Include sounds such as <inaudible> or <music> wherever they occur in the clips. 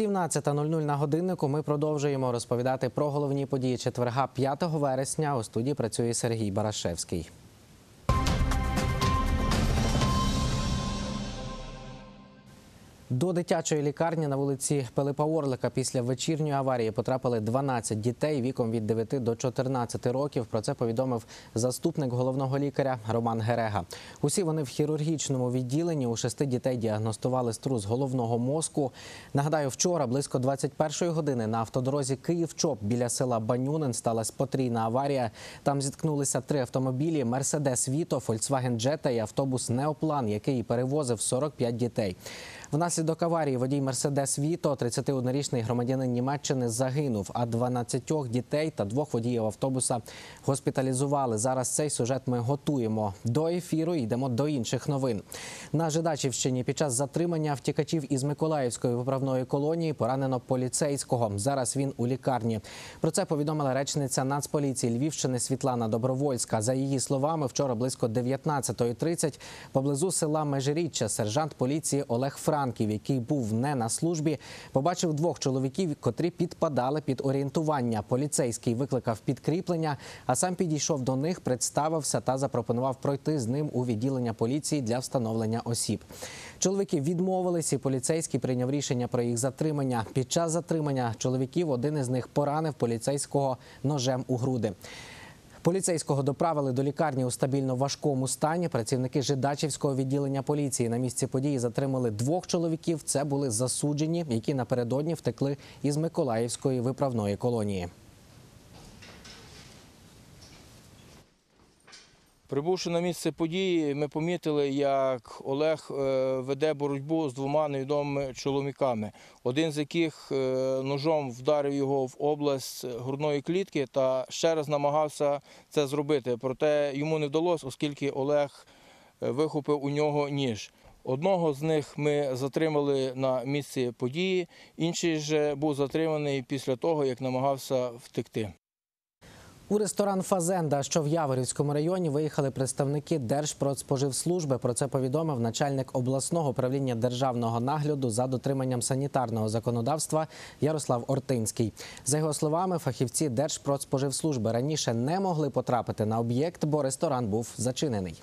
17.00 на годиннику ми продовжуємо розповідати про головні події четверга 5 вересня. У студії працює Сергій Барашевський. До дитячої лікарні на вулиці Пилипа Орлика після вечірньої аварії потрапили 12 дітей віком від 9 до 14 років. Про це повідомив заступник головного лікаря Роман Герега. Усі вони в хірургічному відділенні. У шести дітей діагностували струс головного мозку. Нагадаю, вчора близько 21-ї години на автодорозі Київ-Чоп біля села Банюнин сталася потрійна аварія. Там зіткнулися три автомобілі: Мерседес Віто, Фольксваген Джета і автобус Неоплан, який перевозив 45 дітей. Внаслідок аварії водій Мерседес Віто, 31-річний громадянин Німеччини, загинув. А 12 дітей та двох водіїв автобуса госпіталізували. Зараз цей сюжет ми готуємо до ефіру. Йдемо до інших новин. На Жидачівщині під час затримання втікачів із Миколаївської виправної колонії поранено поліцейського. Зараз він у лікарні. Про це повідомила речниця Нацполіції Львівщини Світлана Добровольська. За її словами, вчора близько 19.30 поблизу села Межиріччя сержант поліції Олег Франків, який був не на службі, побачив двох чоловіків, котрі підпадали під орієнтування. Поліцейський викликав підкріплення, а сам підійшов до них, представився та запропонував пройти з ним у відділення поліції для встановлення осіб. Чоловіки відмовились, і поліцейський прийняв рішення про їх затримання. Під час затримання чоловіків один із них поранив поліцейського ножем у груди. Поліцейського доправили до лікарні у стабільно важкому стані. Працівники Жидачівського відділення поліції на місці події затримали двох чоловіків. Це були засуджені, які напередодні втекли із Миколаївської виправної колонії. Прибувши на місце події, ми помітили, як Олег е, веде боротьбу з двома невідомими чоловіками, один з яких е, ножом вдарив його в область грудної клітки та ще раз намагався це зробити. Проте йому не вдалося, оскільки Олег е, вихопив у нього ніж. Одного з них ми затримали на місці події, інший же був затриманий після того, як намагався втекти. У ресторан Фазенда, що в Яворівському районі, виїхали представники Держпродспоживслужби. Про це повідомив начальник обласного управління державного нагляду за дотриманням санітарного законодавства Ярослав Ортинський. За його словами, фахівці Держпродспоживслужби раніше не могли потрапити на об'єкт, бо ресторан був зачинений.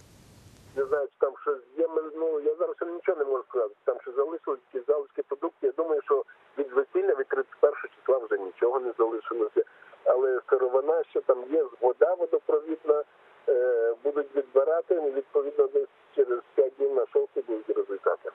Не знаю, чи там щось є. Ну я зараз нічого не можу сказати. Там ще залишились якісь залишки продуктів. Я думаю, що від весілля від 31 числа вже нічого не залишилося. Але сировина, що там є, вода водопровідна, е, будуть відбирати. Відповідно, десь через 5 днів на шовці будуть результати.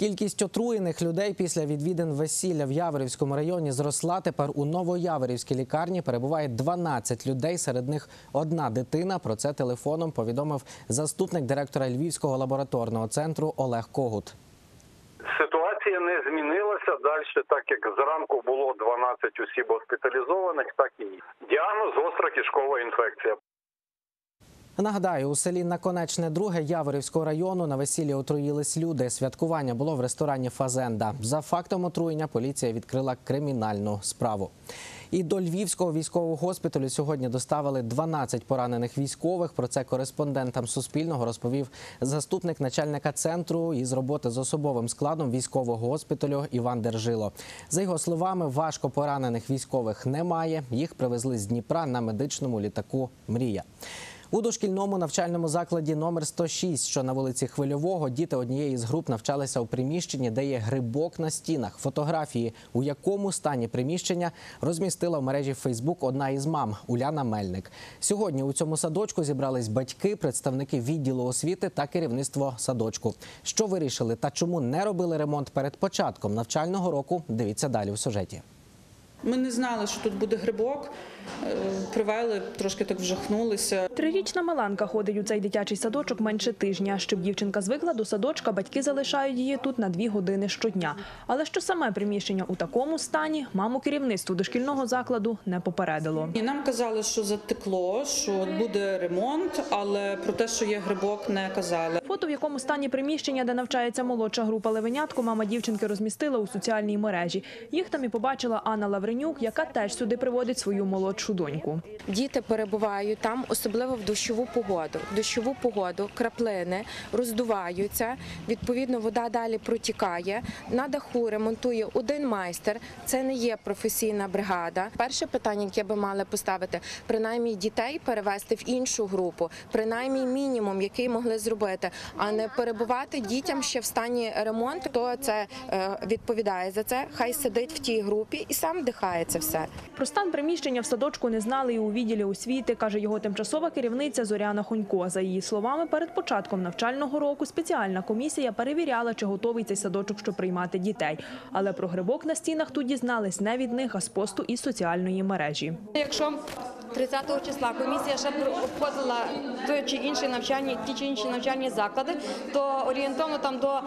Кількість отруєних людей після відвідин весілля в Яворівському районі зросла. Тепер у Новояворівській лікарні перебуває 12 людей. Серед них одна дитина. Про це телефоном повідомив заступник директора Львівського лабораторного центру Олег Когут. Ситуація не змінилася далі, так як зранку було 12 осіб госпіталізованих, так і ні. Діагноз гостра кишкова інфекція. Нагадаю, у селі Наконечне друге Яворівського району на весіллі отруїлись люди. Святкування було в ресторані Фазенда. За фактом отруєння поліція відкрила кримінальну справу. І до Львівського військового госпіталю сьогодні доставили 12 поранених військових. Про це кореспондентам Суспільного розповів заступник начальника центру із роботи з особовим складом військового госпіталю Іван Держило. За його словами, важко поранених військових немає. Їх привезли з Дніпра на медичному літаку Мрія. У дошкільному навчальному закладі номер 106, що на вулиці Хвильового, діти однієї з груп навчалися у приміщенні, де є грибок на стінах. Фотографії, у якому стані приміщення розмістила в мережі Фейсбук одна із мам Уляна Мельник. Сьогодні у цьому садочку зібрались батьки, представники відділу освіти та керівництво садочку. Що вирішили та чому не робили ремонт перед початком навчального року? Дивіться далі у сюжеті. Ми не знали, що тут буде грибок. Привели, трошки так вжахнулися. Трирічна Миланка ходить у цей дитячий садочок менше тижня. Щоб дівчинка звикла до садочка, батьки залишають її тут на дві години щодня. Але що саме приміщення у такому стані, маму керівництву дошкільного закладу не попередило. І нам казали, що затекло, що буде ремонт, але про те, що є грибок, не казали. Фото, в якому стані приміщення, де навчається молодша група Левенятко, мама дівчинки розмістила у соціальній мережі. Їх там і побачила Анна Лавренюк, яка теж сюди приводить свою молодшу молодшу доньку. Діти перебувають там, особливо в дощову погоду. В дощову погоду краплини роздуваються. Відповідно, вода далі протікає. На даху ремонтує один майстер. Це не є професійна бригада. Перше питання, яке би мали поставити, принаймні дітей перевести в іншу групу, принаймні мінімум, який могли зробити, а не перебувати дітям ще в стані ремонту. Хто це е, відповідає за це? Хай сидить в тій групі і сам це все. Про стан приміщення в садочку не знали і у відділі освіти, каже його тимчасова керівниця Зоряна Хунько. За її словами, перед початком навчального року спеціальна комісія перевіряла, чи готовий цей садочок, щоб приймати дітей. Але про грибок на стінах тут дізнались не від них, а з посту із соціальної мережі. Якщо 30 числа комісія ще обходила той чи інші навчальні, ті чи інші навчальні заклади, то орієнтовно там до 4-5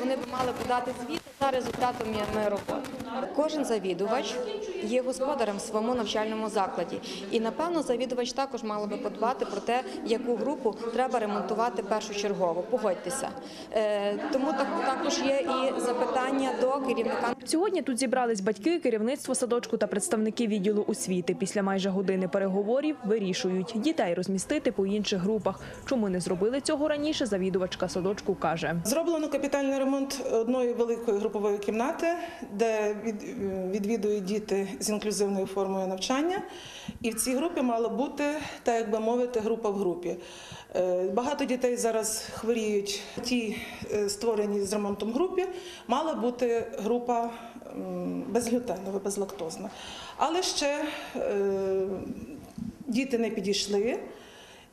вони б мали подати звіт за результатами роботи. Кожен завідувач є господарем в своєму навчальному закладі, і напевно завідувач також мало би подбати про те, яку групу треба ремонтувати першочергово. Погодьтеся, Е, тому також є і запитання до керівника Сьогодні тут зібрались батьки, керівництво садочку та представники відділу освіти. Після майже години переговорів вирішують дітей розмістити по інших групах. Чому не зробили цього раніше? Завідувачка садочку каже. Зроблено капітальний ремонт одної великої групової кімнати, де відвідують діти з інклюзивною формою навчання. І в цій групі мала бути, так як би мовити, група в групі. Е, Багато дітей зараз хворіють. Ті е, створені з ремонтом групі, мала бути група м, безглютенова, безлактозна. Але ще е, діти не підійшли.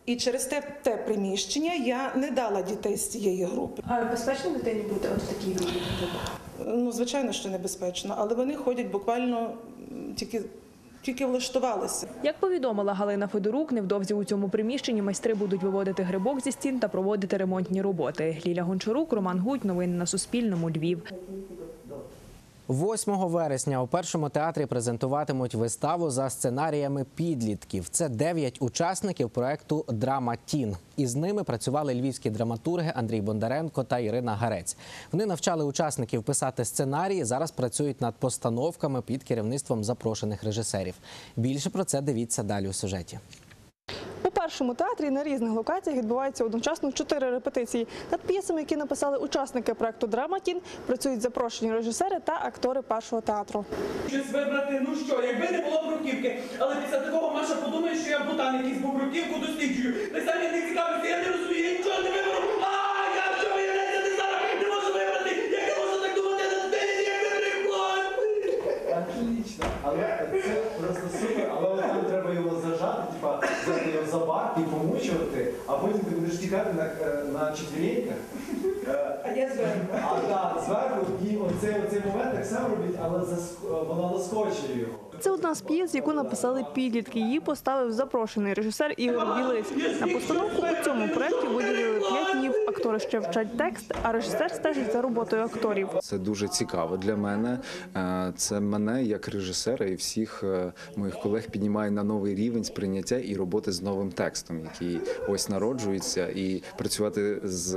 І через те, те приміщення я не дала дітей з цієї групи. А безпечно дитині бути ось такій Ну, звичайно, що небезпечно, але вони ходять буквально тільки, тільки влаштувалися. Як повідомила Галина Федорук, невдовзі у цьому приміщенні майстри будуть виводити грибок зі стін та проводити ремонтні роботи. Ліля Гончарук, Роман Гуть. Новини на Суспільному. Львів. 8 вересня у першому театрі презентуватимуть виставу за сценаріями підлітків. Це дев'ять учасників проекту Драма Тін. Із ними працювали львівські драматурги Андрій Бондаренко та Ірина Гарець. Вони навчали учасників писати сценарії. Зараз працюють над постановками під керівництвом запрошених режисерів. Більше про це дивіться далі у сюжеті. У першому театрі на різних локаціях відбуваються одночасно чотири репетиції. Над п'єсами, які написали учасники проекту Драматін, працюють запрошені режисери та актори першого театру. Щось вибрати, ну що, якби не було бруківки. Але після такого Маша подумає, що я ботан якийсь бо бруківку досліджую. Не самі не цікавиться, я не розумію, ти на, е, на четвереньках. А я зверху. А так, зверху, і оцей, оцей момент так само робить, але заск- вона заскочує його. Це одна з п'єс, яку написали підлітки. Її поставив запрошений режисер Ігор Білець. На постановку у цьому проєкті виділили 5 днів. Актори ще вчать текст, а режисер стежить за роботою акторів. Це дуже цікаво для мене. Е, Це мене як режисера і всіх е, моїх колег піднімає на новий рівень сприйняття і роботи з новим текстом, який ось народжується, і працювати з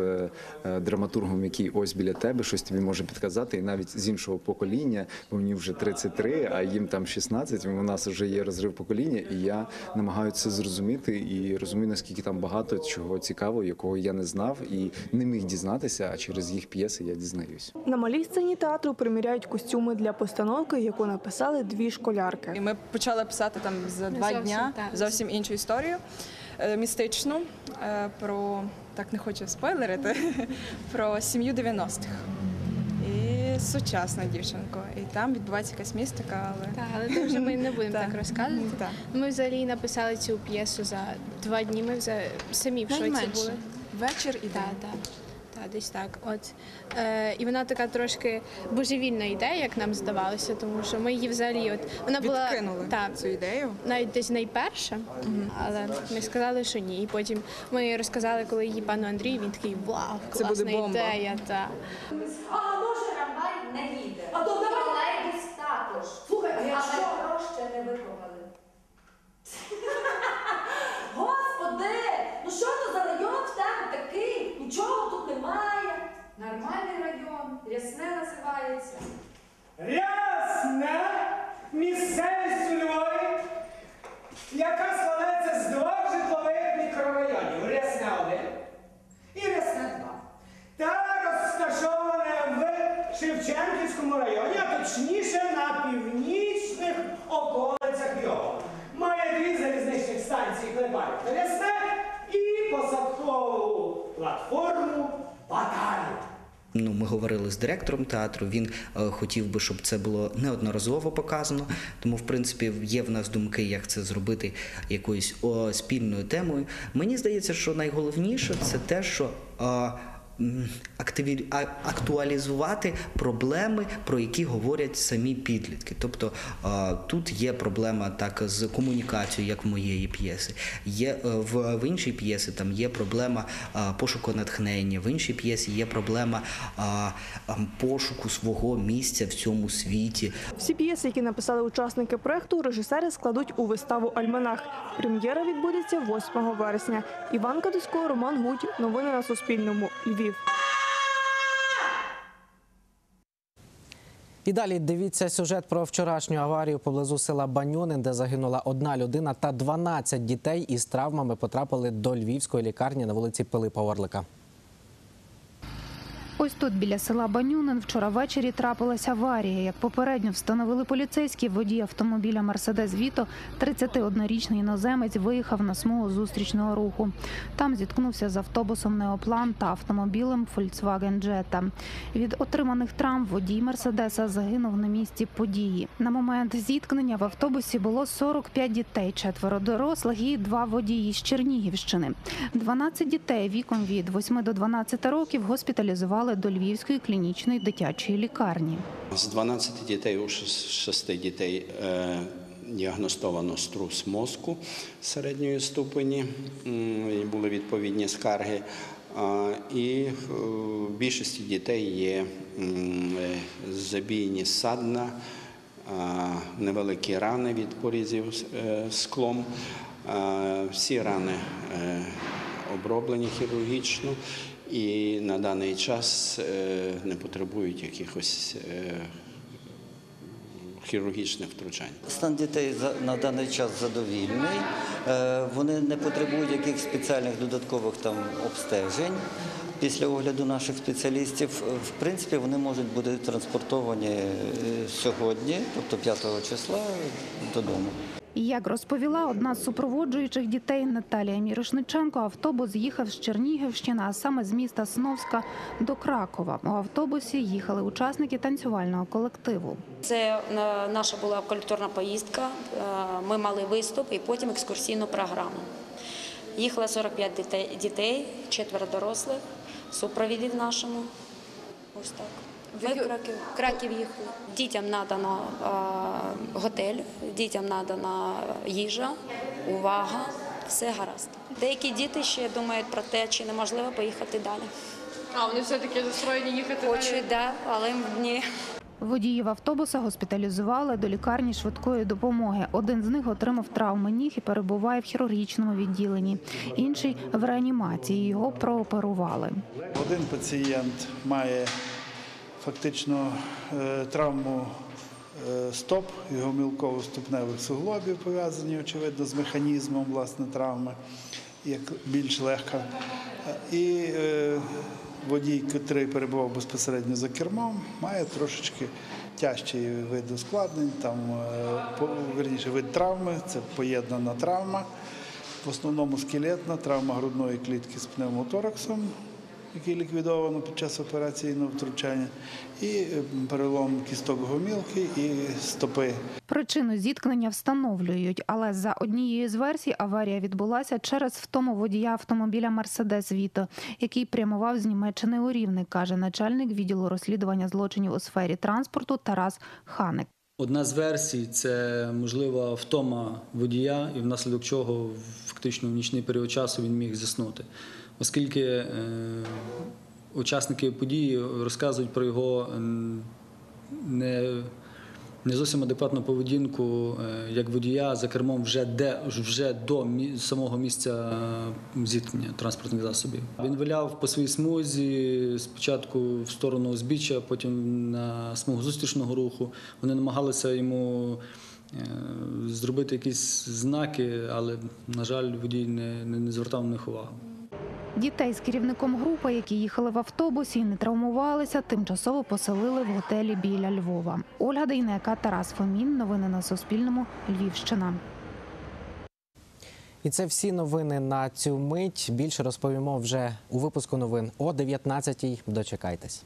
е, драматургом, який ось біля тебе щось тобі може підказати, і навіть з іншого покоління, бо мені вже 33, а їм там 16, У нас вже є розрив покоління, і я намагаюся зрозуміти і розумію, наскільки там багато чого цікавого, якого я не знав і не міг дізнатися. А через їх п'єси я дізнаюсь. На малій сцені театру приміряють костюми для постановки, яку написали дві школярки. І ми почали писати там за два Зовсім, дня так. зовсім іншу історію е, містичну е, про так не хочу спойлерити, <laughs> про сім'ю 90-х. І сучасна дівчинка. І там відбувається якась містика, але Так, але це вже ми не будемо <laughs> Так. так розказувати. Ми взагалі написали цю п'єсу за два дні. Ми вже самі в шоці були. Вечір і Так, день. так. Так, десь так. От. Е, і вона така трошки божевільна ідея, як нам здавалося, тому що ми її взагалі от вона була Відкинули та, цю ідею. навіть десь найперша, але ми сказали, що ні. І потім ми розказали, коли її пану Андрію, він такий вау, Це класна буде бомба». ідея. Та. А може трамвай не їде? А то тролейбус також. Слухай, а що ще не викопали? Господи, ну що то за район в тебе такий? Нічого тут немає. Нормальний район, рясне називається. Рясне! Місцевість яка складається з двох житлових мікрорайонів Рясне 1 і Рясне 2. Та розташована в Шевченківському районі, а точніше на північних околицях його. Має дві залізничних станції Клепарів та Рясне і посадкову платформу. Ну, ми говорили з директором театру. Він е, хотів би, щоб це було неодноразово показано. Тому, в принципі, є в нас думки, як це зробити якоюсь спільною темою. Мені здається, що найголовніше це те, що. Актуалізувати проблеми, про які говорять самі підлітки. Тобто тут є проблема так з комунікацією, як в моєї п'єси. Є е, в, в іншій п'єсі там є проблема пошуку натхнення, в іншій п'єсі є проблема пошуку свого місця в цьому світі. Всі п'єси, які написали учасники проекту, режисери складуть у виставу Альманах. Прем'єра відбудеться 8 вересня. Іван Кадусько, Роман Гудь. Новини на Суспільному. Львів. І далі дивіться сюжет про вчорашню аварію поблизу села Баньонин, де загинула одна людина та 12 дітей із травмами потрапили до львівської лікарні на вулиці Пилипа Орлика. Ось тут біля села Банюнин вчора ввечері трапилася аварія. Як попередньо встановили поліцейські, водій автомобіля Мерседес Віто, 31-річний іноземець, виїхав на смугу зустрічного руху. Там зіткнувся з автобусом Неоплан та автомобілем Volkswagen Jetta. Від отриманих травм водій Мерседеса загинув на місці події. На момент зіткнення в автобусі було 45 дітей, четверо дорослих і два водії з Чернігівщини. 12 дітей віком від 8 до 12 років госпіталізували до Львівської клінічної дитячої лікарні. З 12 дітей у 6 дітей е, діагностовано струс мозку середньої ступені, були відповідні скарги. І е, в більшості дітей є е, забійні садна, невеликі рани від порізів склом. Всі рани оброблені хірургічно і на даний час е, не потребують якихось е, хірургічних втручань. Стан дітей на даний час задовільний. Е, Вони не потребують якихось спеціальних додаткових там обстежень. Після огляду наших спеціалістів, в принципі, вони можуть бути транспортовані сьогодні, тобто 5 числа, додому. Як розповіла одна з супроводжуючих дітей Наталія Мірошниченко, автобус їхав з Чернігівщини, а саме з міста Сновська до Кракова. У автобусі їхали учасники танцювального колективу. Це е, наша була культурна поїздка. Е, Ми мали виступ і потім екскурсійну програму. Їхало 45 дітей, дітей четверо дорослих, супровіді в нашому. Ось так. Ми Краків, в Краків їхали. Дітям надано е, готель, дітям надана їжа, увага, все гаразд. Деякі діти ще думають про те, чи неможливо поїхати далі. А вони все-таки настроєні їхати Хочуть, да, але ні. Водіїв автобуса госпіталізували до лікарні швидкої допомоги. Один з них отримав травми ніг і перебуває в хірургічному відділенні. Інший в реанімації. Його прооперували. Один пацієнт має фактично е, травму е, стоп, його мілково-ступневих суглобів пов'язані, очевидно, з механізмом власне травми, як більш легка. І е, водій, який перебував безпосередньо за кермом, має трошечки тяжчий вид ускладнень, там, верніше, вид травми, це поєднана травма. В основному скелетна травма грудної клітки з пневмотораксом, який ліквідовано під час операційного втручання, і е, перелом кісток гомілки і стопи. Причину зіткнення встановлюють, але за однією з версій аварія відбулася через втому водія автомобіля Мерседес Віто, який прямував з Німеччини у Рівне, каже начальник відділу розслідування злочинів у сфері транспорту Тарас Ханик. Одна з версій це можлива втома водія, і внаслідок чого фактично в нічний період часу він міг заснути. Оскільки е, учасники події розказують про його не, не зовсім адекватну поведінку е, як водія за кермом вже, де, вже до самого місця зіткнення транспортних засобів. Він виляв по своїй смузі спочатку в сторону узбіччя, потім на смугу зустрічного руху. Вони намагалися йому е, зробити якісь знаки, але, на жаль, водій не, не звертав на них увагу. Дітей з керівником групи, які їхали в автобусі і не травмувалися, тимчасово поселили в готелі біля Львова. Ольга Дейнека, Тарас Фомін. Новини на Суспільному. Львівщина. І це всі новини на цю мить. Більше розповімо вже у випуску новин о 19-й. Дочекайтесь.